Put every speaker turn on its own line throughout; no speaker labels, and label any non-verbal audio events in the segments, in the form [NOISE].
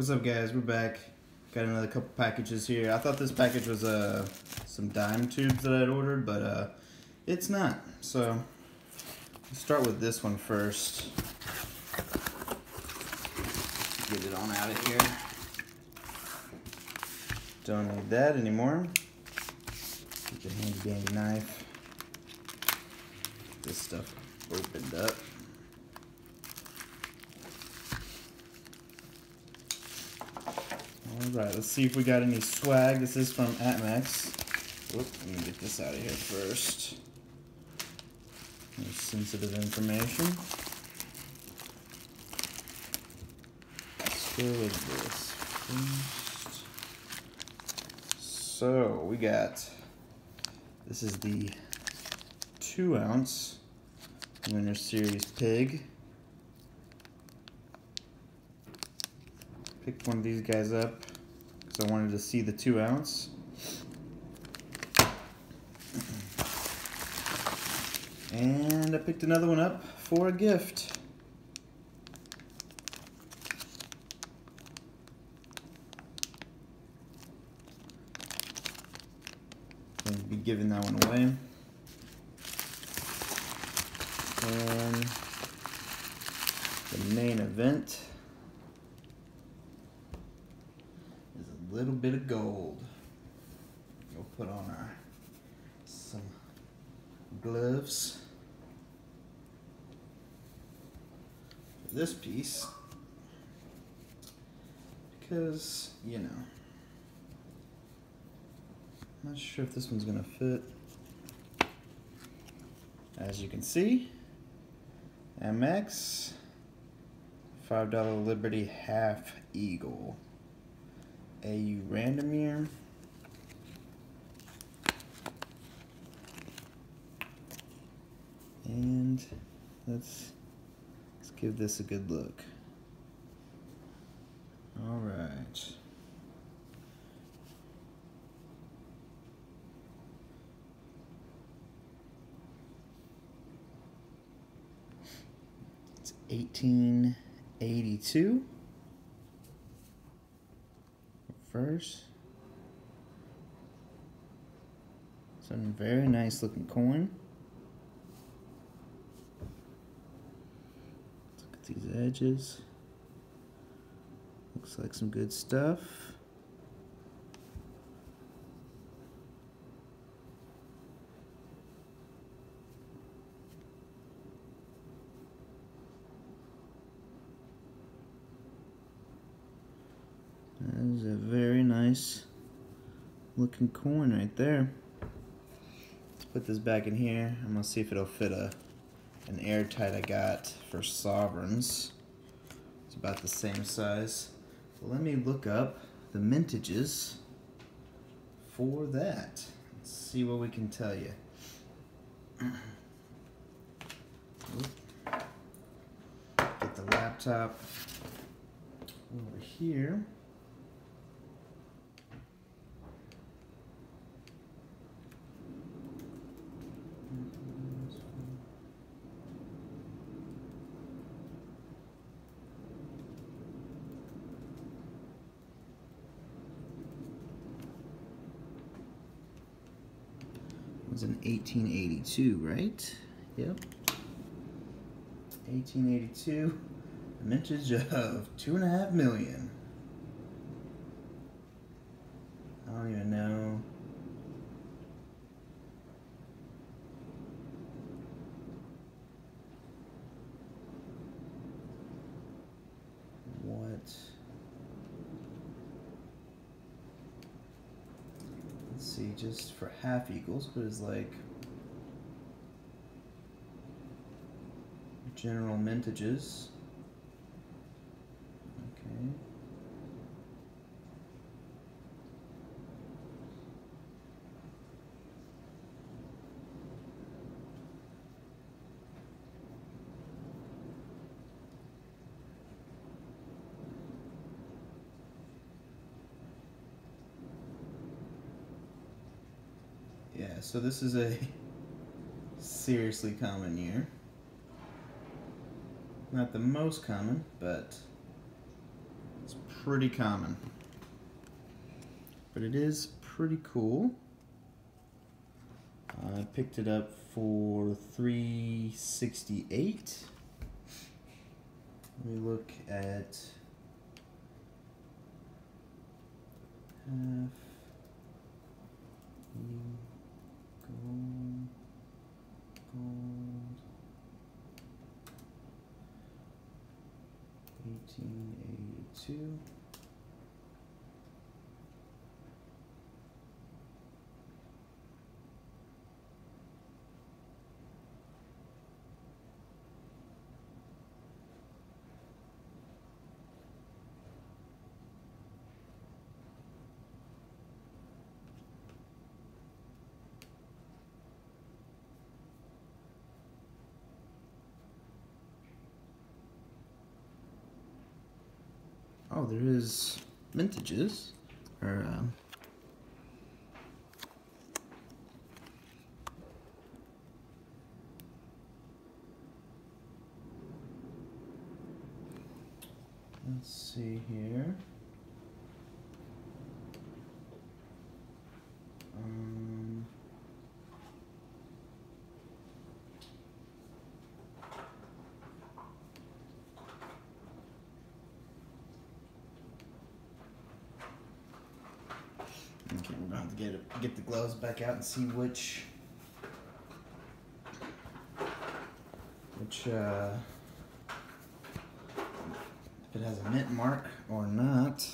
What's up, guys? We're back. Got another couple packages here. I thought this package was uh, some dime tubes that I'd ordered, but uh, it's not. So, let's start with this one first. Get it on out of here. Don't need that anymore. Get the handy dandy knife. Get this stuff opened up. Alright, let's see if we got any swag. This is from APMEX. Whoop, let me get this out of here first. Sensitive information. Let's go with this first. So, we got, this is the two ounce Winter Series Pig. Picked one of these guys up because I wanted to see the two ounce. And I picked another one up for a gift. To be giving that one away. And the main event is a little bit of gold. We'll put on our some gloves. For this piece because you know I'm not sure if this one's gonna fit. As you can see MX $5 Liberty Half Eagle AU Random Year and let's let's give this a good look. All right it's 1882 first some very nice looking coin Look at these edges. Looks like some good stuff. A very nice looking coin right there. Let's put this back in here. I'm gonna see if it'll fit a an airtight I got for sovereigns. It's about the same size. So let me look up the mintages for that. Let's see what we can tell you. Get the laptop over here. Was in 1882, right? Yep. 1882, a [LAUGHS] mintage of two and a half million. I don't even know. What? Let's see, just for half eagles, what is like general mintages? Okay. Yeah, so this is a seriously common year. Not the most common, but it's pretty common. But it is pretty cool. I picked it up for 368. Let me look at half 1882. There is mintages. Or, um, let's see here. Um, Okay, we're gonna have to get get the gloves back out and see which which uh, if it has a mint mark or not.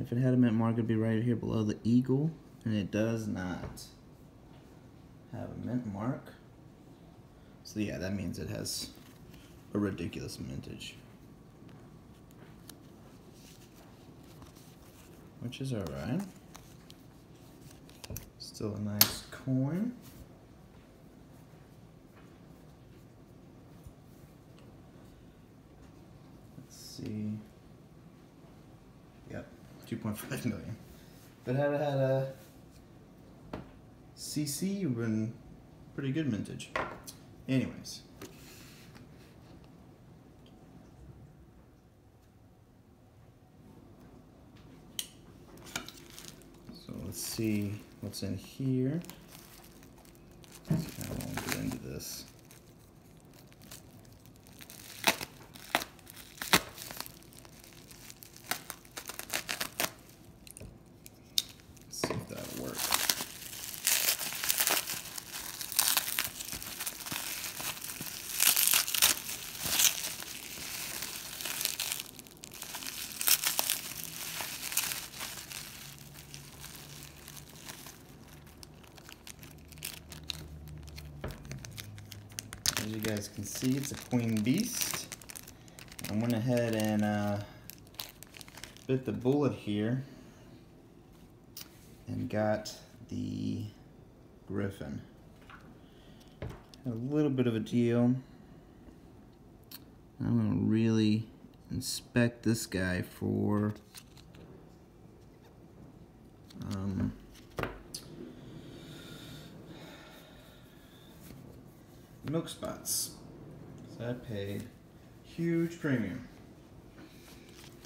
If it had a mint mark, it'd be right here below the eagle, and it does not have a mint mark. So yeah, that means it has a ridiculous mintage. Which is alright. Still a nice coin. Let's see. Yep, 2.5 million. But had it had a CC, been pretty good mintage. Anyways. So let's see what's in here. I won't get into this. Let's see if that'll work. As you guys can see, it's a queen beast. I went ahead and uh, bit the bullet here and got the griffin. A little bit of a deal. I'm gonna really inspect this guy for milk spots. So I paid huge premium.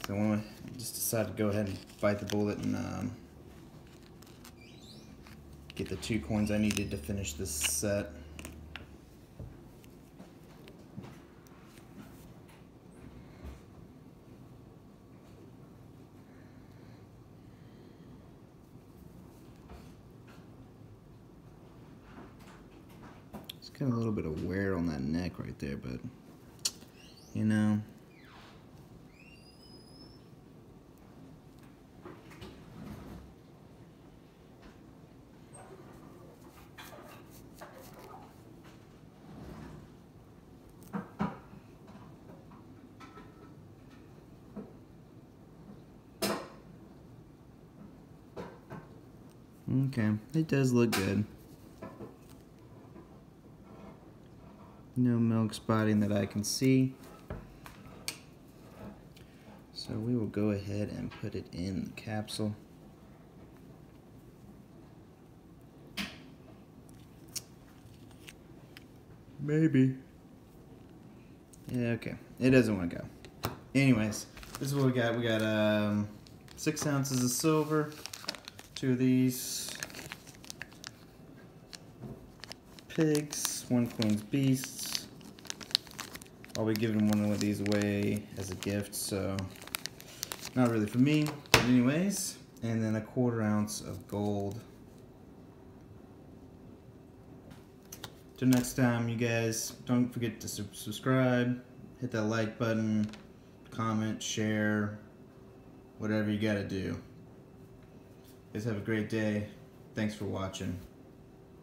So I just decided to go ahead and bite the bullet and um, get the two coins I needed to finish this set. Got a little bit of wear on that neck right there, but you know. Okay, it does look good. No milk spotting that I can see. So we will go ahead and put it in the capsule. Maybe. Yeah, okay. It doesn't want to go. Anyways, this is what we got. We got um, six ounces of silver, two of these pigs, one queen's beasts. I'll be giving one of these away as a gift, so not really for me, but anyways. And then a quarter ounce of gold. Till next time, you guys, don't forget to subscribe, hit that like button, comment, share, whatever you gotta do. You guys have a great day. Thanks for watching.